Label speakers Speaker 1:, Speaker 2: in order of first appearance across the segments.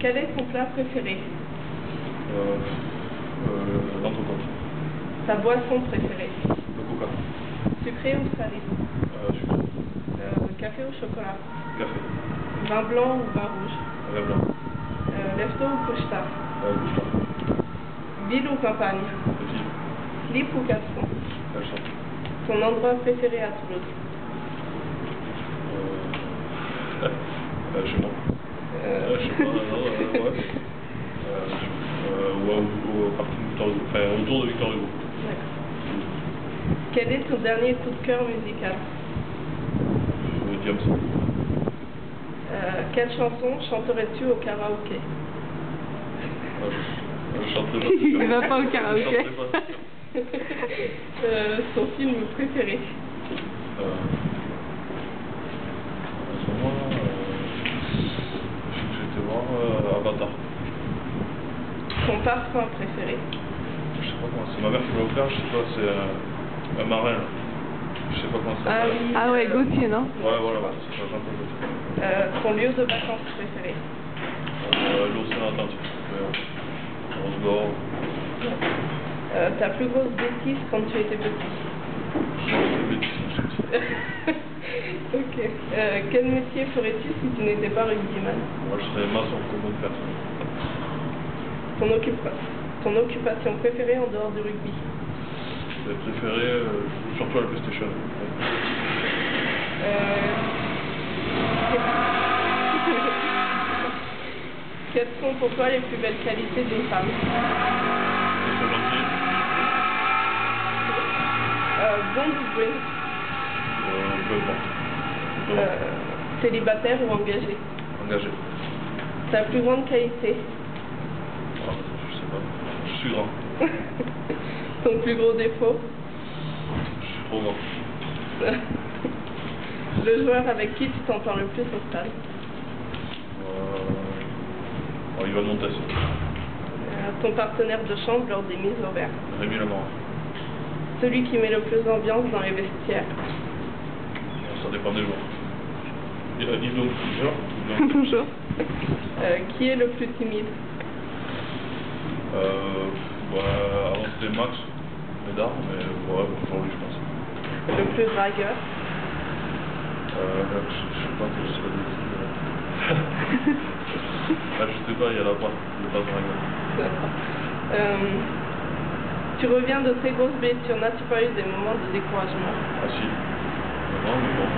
Speaker 1: Quel est ton plat préféré
Speaker 2: Euh, euh, l'entrecôte.
Speaker 1: Ta boisson préférée
Speaker 2: Le coca.
Speaker 1: Sucré ou salé
Speaker 2: Euh, sucre.
Speaker 1: Euh, Café ou chocolat
Speaker 2: Café.
Speaker 1: Vin blanc ou vin rouge
Speaker 2: Vin blanc.
Speaker 1: euh, Lève-tôt ou
Speaker 2: Euh, Gustave.
Speaker 1: Ville ou campagne
Speaker 2: Petit.
Speaker 1: Flip ou castron
Speaker 2: Cachan.
Speaker 1: Ton endroit préféré à Toulouse
Speaker 2: Euh, euh, chez moi.
Speaker 1: Euh,
Speaker 2: je sais pas, non, euh, ouais. Ouais, au, au parking Victor Hugo. Enfin, autour de Victor Hugo.
Speaker 1: D'accord. Quel est ton dernier coup de cœur musical
Speaker 2: Euh,
Speaker 1: Quelle chanson chanterais-tu au karaoké
Speaker 2: Euh, je, je chanterai pas.
Speaker 3: Il va pas au karaoké.
Speaker 2: Je chanterai pas.
Speaker 1: euh, Son film préféré
Speaker 2: Euh, à ce moment-là, euh, j'étais voir euh, Avatar.
Speaker 1: Ton parfum préféré
Speaker 2: Je sais pas comment c'est. Ma mère qui me l'a offert, je sais pas, c'est euh, un marin. là. Je sais pas comment ça
Speaker 1: Ah oui.
Speaker 3: Ah ouais, Gauthier, non?
Speaker 2: Ouais, voilà, voilà, c'est ça, Jean-Paul Gaultier.
Speaker 1: euh, Ton lieu de vacances préféré
Speaker 2: Euh, L'océan Atlantique. Euh, Rosegor.
Speaker 1: Euh, Ta plus grosse bêtise quand tu étais petit. Ok. Euh, quel métier ferais-tu si tu n'étais pas rugbyman?
Speaker 2: Moi, je serais maçon comme autre personne.
Speaker 1: Ton, occupa- ton occupation préférée en dehors du rugby?
Speaker 2: Mes préférés, euh, surtout à la PlayStation.
Speaker 1: Euh, Quelles sont pour toi les plus belles qualités d'une femme? Euh, Blonde ou brune
Speaker 2: Euh,
Speaker 1: Euh,
Speaker 2: importe.
Speaker 1: Célibataire ou engagé?
Speaker 2: Engagé.
Speaker 1: Ta plus grande qualité?
Speaker 2: Je sais pas. Je suis grand.
Speaker 1: Ton plus gros défaut
Speaker 2: Je suis trop grand.
Speaker 1: Le joueur avec qui tu t'entends le plus au stade?
Speaker 2: Euh... Va monter ça.
Speaker 1: Euh, Ton partenaire de chambre lors des mises au vert
Speaker 2: Rémi Lamar.
Speaker 1: Celui qui met le plus d'ambiance dans les vestiaires
Speaker 2: Ça dépend des jours. Il a dit donc donc,
Speaker 3: Bonjour.
Speaker 1: Euh, Qui est le plus timide?
Speaker 2: Euh, ouais, avant c'était Max, Médard, mais ouais, aujourd'hui je pense.
Speaker 1: Le plus dragueur
Speaker 2: Euh, je, je sais pas que je décidé. ah, je sais pas, il y a la patte, il pas.
Speaker 1: D'accord. Euh, Tu reviens de très grosses blessures, n'as-tu pas eu des moments de découragement?
Speaker 2: Ah si. Non, mais bon.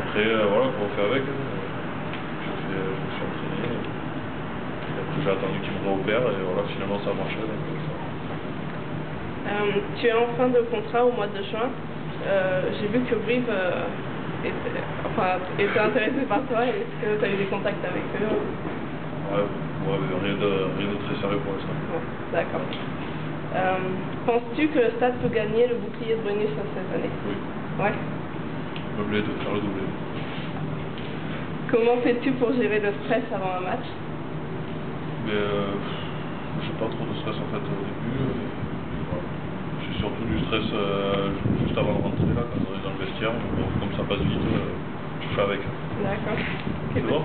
Speaker 2: Après, euh, voilà, on fait avec. hein. Je me suis entraîné. J'ai attendu qu'il me réopère et voilà, finalement ça a marché. Donc, euh, ça.
Speaker 1: Euh, Tu es en fin de contrat au mois de juin. Euh, J'ai vu que Brive euh, était, enfin, était intéressé par toi. Est-ce que tu as eu des contacts avec eux
Speaker 2: Ouais, ouais, mais rien de, rien de très sérieux pour l'instant.
Speaker 1: Bon, D'accord. Penses-tu que le Stade peut gagner le bouclier de bonus cette année?
Speaker 2: Oui,
Speaker 1: Ouais.
Speaker 2: meublé de faire le doublé.
Speaker 1: Comment fais-tu pour gérer le stress avant un match?
Speaker 2: Mais euh, j'ai pas trop de stress en fait au début. voilà. J'ai surtout du stress euh, juste avant de rentrer là, quand on est dans le vestiaire. bon, comme ça passe vite, euh, je fais avec.
Speaker 1: D'accord.
Speaker 2: C'est bon?